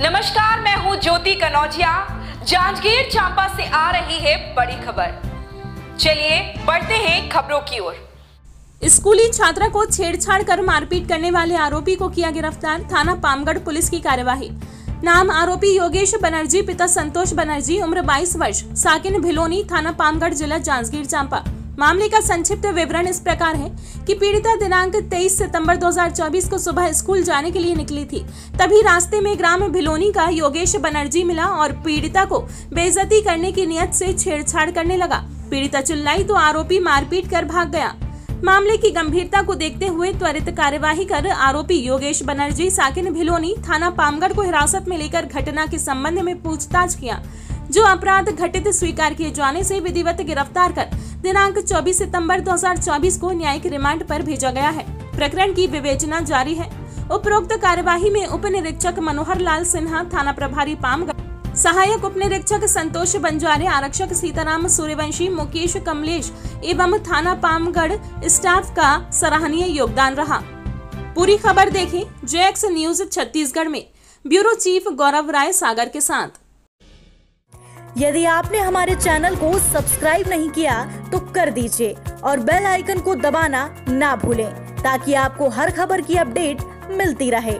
नमस्कार, मैं हूँ ज्योति कनौजिया। जांजगीर चांपा से आ रही है बड़ी खबर। चलिए, बढ़ते हैं खबरों की ओर। स्कूली छात्रा को छेड़छाड़ कर मारपीट करने वाले आरोपी को किया गिरफ़्तार थाना पामगढ़ पुलिस की कार्यवाही। नाम आरोपी योगेश बनर्जी, पिता संतोष बनर्जी, उम्र 22 वर्ष, साकिन भिलोनी, थाना पामगढ़, जिला जांजगीर चांपा। मामले का संक्षिप्त विवरण इस प्रकार है कि पीड़िता दिनांक 23 सितंबर 2024 को सुबह स्कूल जाने के लिए निकली थी। तभी रास्ते में ग्राम भिलोनी का योगेश बनर्जी मिला और पीड़िता को बेइज्जती करने की नियत से छेड़छाड़ करने लगा। पीड़िता चिल्लाई तो आरोपी मारपीट कर भाग गया। मामले की गंभीरता को देखते हुए त्वरित कार्यवाही कर आरोपी योगेश बनर्जी साकिन भिलोनी थाना पामगढ़ को हिरासत में लेकर घटना के संबंध में पूछताछ किया, जो अपराध घटित स्वीकार किए जाने से विधिवत गिरफ़्तार कर दिनांक 24 सितंबर 2024 को न्यायिक रिमांड पर भेजा गया है। प्रकरण की विवेचना जारी है। उपरोक्त कार्यवाही में उप निरीक्षक मनोहर लाल सिन्हा, थाना प्रभारी पामगढ़ सहायक उप निरीक्षक संतोष बंजारे, आरक्षक सीताराम सूर्यवंशी, मुकेश कमलेश एवं थाना पामगढ़ स्टाफ का सराहनीय योगदान रहा। पूरी खबर देखें जेएक्स न्यूज़ छत्तीसगढ़ में। ब्यूरो चीफ गौरव राय सागर के साथ। यदि आपने हमारे चैनल को सब्सक्राइब नहीं किया तो कर दीजिए और बेल आइकन को दबाना ना भूलें, ताकि आपको हर खबर की अपडेट मिलती रहे।